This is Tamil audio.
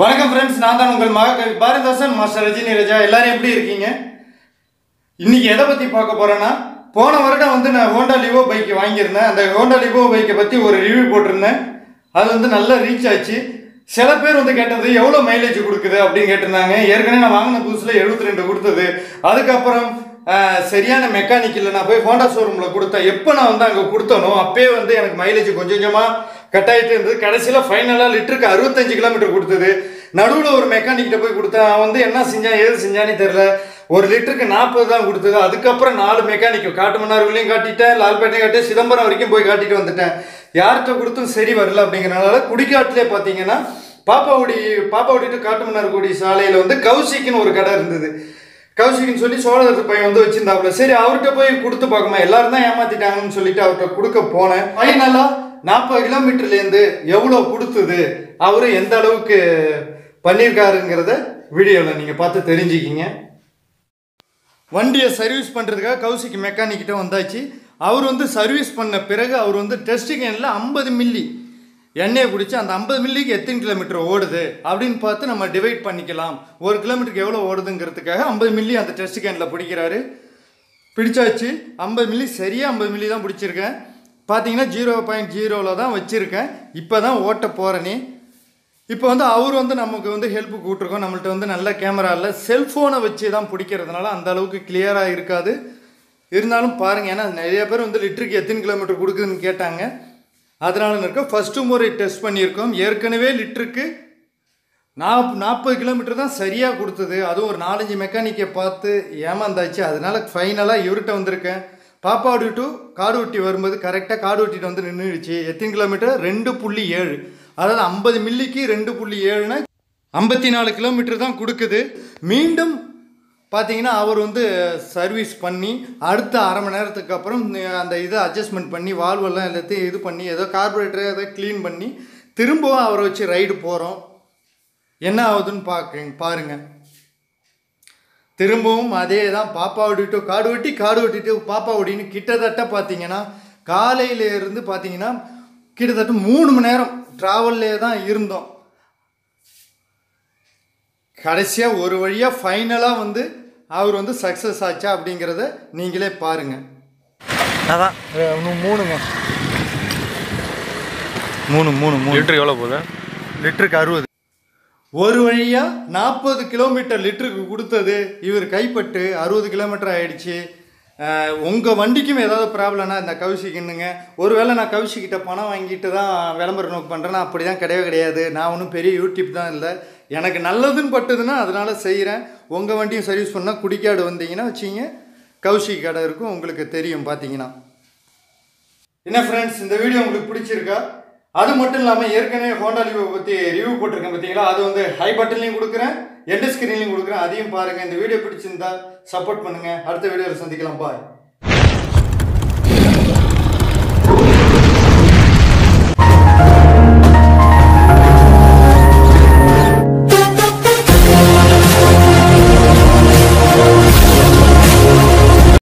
வணக்கம் ஃப்ரெண்ட்ஸ் நான் தான் உங்கள் மகாகவி. பாரதிதாசன் மாஸ்டர் ரஜினி ரஜா எல்லாரும் எப்படி இருக்கீங்க? இன்னைக்கு எதை பற்றி பார்க்க போகிறேன்னா போன வருடம் வந்து நான் ஹோண்டா லிவோ பைக் வாங்கியிருந்தேன். அந்த ஹோண்டா லிவோ பைக்கை பற்றி ஒரு ரிவ்யூ போட்டிருந்தேன். அது வந்து நல்லா ரீச் ஆச்சு. சில பேர் வந்து கேட்டது எவ்வளோ மைலேஜ் கொடுக்குது? அப்படின்னு கேட்டிருந்தாங்க. ஏற்கனவே நான் வாங்கின புதுசில் எழுபத்தி ரெண்டு கொடுத்தது. அதுக்கப்புறம் சரியான மெக்கானிக் இல்லை. நான் போய் ஹோண்டா ஷோரூமில் கொடுத்தேன். எப்போ நான் வந்து அங்கே கொடுத்தனோ அப்பயே வந்து எனக்கு மைலேஜ் கொஞ்சம் கொஞ்சமாக கட் இருந்தது கடைசியில் ஃபைனலாக லிட்டருக்கு அறுபத்தஞ்சு கிலோமீட்டர் கொடுத்தது. நடுவில் ஒரு மெக்கானிக்கிட்ட போய் கொடுத்தேன் அவன் வந்து என்ன செஞ்சான் ஏது செஞ்சானே தெரில ஒரு லிட்டருக்கு நாற்பது தான் கொடுத்தது. அதுக்கப்புறம் நாலு மெக்கானிக்கு காட்டுமன்னார்குள்ளேயும் காட்டிட்டேன் லால்பேட்டையும் காட்டி சிதம்பரம் வரைக்கும் போய் காட்டிட்டு வந்துட்டேன். யார்கிட்ட கொடுத்தும் சரி வரல அப்படிங்கிறனால குடிக்காட்டிலே பார்த்தீங்கன்னா பாப்பாவுடி பாப்பாவுடி டு காட்டுமன்னார்குடி சாலையில் வந்து கௌசிக்குன்னு ஒரு கடை இருந்தது. கௌசிக்னு சொல்லி சோழர் பையன் வந்து வச்சிருந்தாப்புல. சரி அவர்கிட்ட போய் கொடுத்து பார்க்கமா எல்லாரும் தான் ஏமாத்திட்டாங்கன்னு சொல்லிட்டு அவர்கிட்ட கொடுக்க போனேன். ஃபைனலாக நாற்பது கிலோமீட்டர்லேருந்து எவ்வளோ கொடுத்தது? அவர் எந்த அளவுக்கு பண்ணியிருக்காருங்கிறத வீடியோவில் நீங்கள் பார்த்து தெரிஞ்சுக்கிங்க. வண்டியை சர்வீஸ் பண்ணுறதுக்காக கௌசிக் மெக்கானிக்கிட்ட வந்தாச்சு. அவர் வந்து சர்வீஸ் பண்ண பிறகு அவர் வந்து டெஸ்டிங் கேனில் ஐம்பது மில்லி எண்ணெயை பிடிச்சி அந்த ஐம்பது மில்லிக்கு எத்தனை கிலோமீட்டர் ஓடுது அப்படின்னு பார்த்து நம்ம டிவைட் பண்ணிக்கலாம். ஒரு கிலோமீட்டருக்கு எவ்வளோ ஓடுதுங்கிறதுக்காக ஐம்பது மில்லி அந்த டெஸ்ட் கேனில் பிடிக்கிறாரு. பிடிச்சாச்சு. ஐம்பது மில்லி சரியாக ஐம்பது மில்லி தான் பிடிச்சிருக்கேன். பார்த்தீங்கன்னா ஜீரோ பாயிண்ட் ஜீரோவில் தான் வச்சுருக்கேன். இப்போ தான் ஓட்ட போகிறனே இப்போ வந்து அவர் வந்து நமக்கு வந்து ஹெல்ப் கூட்டிருக்கோம் நம்மள்ட்ட வந்து நல்ல கேமரா இல்லை. செல்ஃபோனை வச்சு தான் பிடிக்கிறதுனால அந்த அளவுக்கு கிளியராக இருக்காது. இருந்தாலும் பாருங்கள் ஏன்னா நிறைய பேர் வந்து லிட்டருக்கு எத்தனை கிலோமீட்டர் கொடுக்குதுன்னு கேட்டாங்க. அதனால இருக்கோம் ஃபஸ்ட்டு முறை டெஸ்ட் பண்ணியிருக்கோம். ஏற்கனவே லிட்டருக்கு நாப் நாற்பது கிலோமீட்டர் தான் சரியாக கொடுத்தது. அதுவும் ஒரு நாலஞ்சு மெக்கானிக்கை பார்த்து ஏமாந்தாச்சு. அதனால் ஃபைனலாக இவர்கிட்ட வந்திருக்கேன். பாப்பாடு டு காடுவட்டி வரும்போது கரெக்டாக காடுவட்டிட்டு வந்து நின்றுடுச்சு எத்தனை கிலோமீட்டர் ரெண்டு புள்ளி ஏழு. அதாவது ஐம்பது மில்லிக்கு ரெண்டு புள்ளி ஏழுனா ஐம்பத்தி நாலு கிலோமீட்டர் தான் கொடுக்குது. மீண்டும் பார்த்தீங்கன்னா அவர் வந்து சர்வீஸ் பண்ணி அடுத்த அரை மணி நேரத்துக்கு அப்புறம் அந்த இதை அட்ஜஸ்ட்மெண்ட் பண்ணி வால்வெல்லாம் எல்லாத்தையும் இது பண்ணி ஏதோ கார்பரேட்டரை ஏதோ க்ளீன் பண்ணி திரும்பவும் அவரை வச்சு ரைடு போகிறோம் என்ன ஆகுதுன்னு பார்க்க பாருங்கள் திரும்பவும் அதே தான் பாப்பாவடி டு காடு வெட்டி காடு வெட்டி டு பாப்பாவடின்னு கிட்டத்தட்ட பார்த்தீங்கன்னா காலையில இருந்து பார்த்தீங்கன்னா கிட்டத்தட்ட மூணு மணி நேரம் ட்ராவல்லே தான் இருந்தோம். கடைசியாக ஒரு வழியாக ஃபைனலாக வந்து அவர் வந்து சக்ஸஸ் ஆச்சா அப்படிங்கிறத நீங்களே பாருங்கள் அதான் இன்னும் மூணுங்க. மூணு மூணு மூணு. லிட்டர் எவ்வளோ போகுது? லிட்டருக்கு அறுபது. ஒரு வழியாக நாற்பது கிலோமீட்டர் லிட்டருக்கு கொடுத்தது. இவர் கைப்பட்டு அறுபது கிலோமீட்டர் ஆகிடுச்சு உங்கள் வண்டிக்கும் ஏதாவது ப்ராப்ளம்னா இந்த கவுசிக்குன்னுங்க ஒருவேளை நான் கவுசிக்கிட்ட பணம் வாங்கிட்டு தான் விளம்பரம் நோக்கு பண்ணுறேன்னா அப்படி தான் கிடையவே கிடையாது. நான் ஒன்றும் பெரிய யூடியூப் தான் இல்லை. எனக்கு நல்லதுன்னு பட்டுதுன்னா அதனால் செய்கிறேன் உங்கள் வண்டியும் சர்வீஸ் பண்ணால் குடிக்காடு வந்தீங்கன்னா வச்சிங்க கவுசி கடை இருக்கும் உங்களுக்கு தெரியும் பார்த்தீங்கன்னா என்ன ஃப்ரெண்ட்ஸ் இந்த வீடியோ உங்களுக்கு பிடிச்சிருக்கா? அது மட்டும் இல்லாமல் ஏற்கனவே ஹோண்டா லிவோ பற்றி ரிவ்யூ போட்டிருக்கேன் பார்த்தீங்களா அது வந்து ஹை பட்டன்லையும் கொடுக்குறேன் எண்டு ஸ்க்ரீன்லையும் கொடுக்குறேன். அதையும் பாருங்கள் இந்த வீடியோ பிடிச்சிருந்தா சப்போர்ட் பண்ணுங்கள் அடுத்த வீடியோவில் சந்திக்கலாம். பாய்